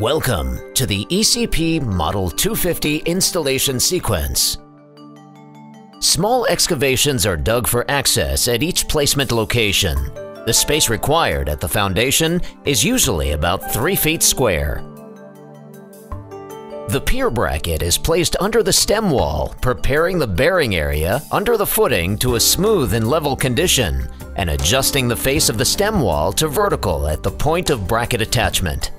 Welcome to the ECP Model 250 installation sequence. Small excavations are dug for access at each placement location. The space required at the foundation is usually about 3 feet square. The pier bracket is placed under the stem wall, preparing the bearing area under the footing to a smooth and level condition and adjusting the face of the stem wall to vertical at the point of bracket attachment.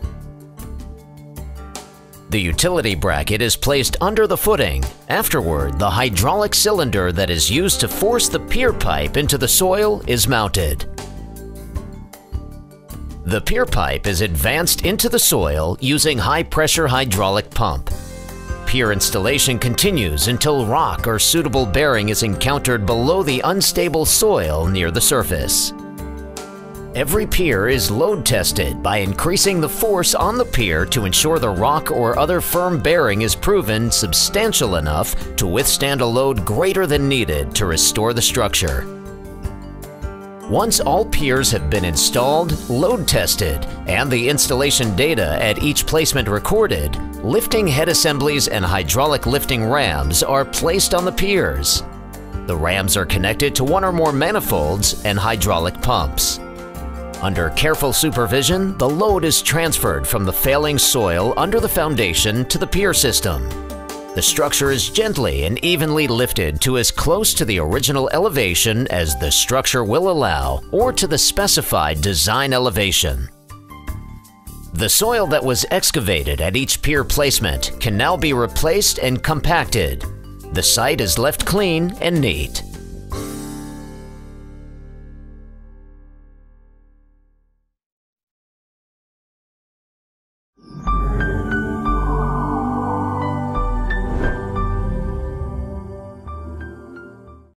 The utility bracket is placed under the footing. Afterward, the hydraulic cylinder that is used to force the pier pipe into the soil is mounted. The pier pipe is advanced into the soil using high-pressure hydraulic pump. Pier installation continues until rock or suitable bearing is encountered below the unstable soil near the surface. Every pier is load tested by increasing the force on the pier to ensure the rock or other firm bearing is proven substantial enough to withstand a load greater than needed to restore the structure. Once all piers have been installed, load tested, and the installation data at each placement recorded, lifting head assemblies and hydraulic lifting rams are placed on the piers. The rams are connected to one or more manifolds and hydraulic pumps. Under careful supervision, the load is transferred from the failing soil under the foundation to the pier system. The structure is gently and evenly lifted to as close to the original elevation as the structure will allow or to the specified design elevation. The soil that was excavated at each pier placement can now be replaced and compacted. The site is left clean and neat.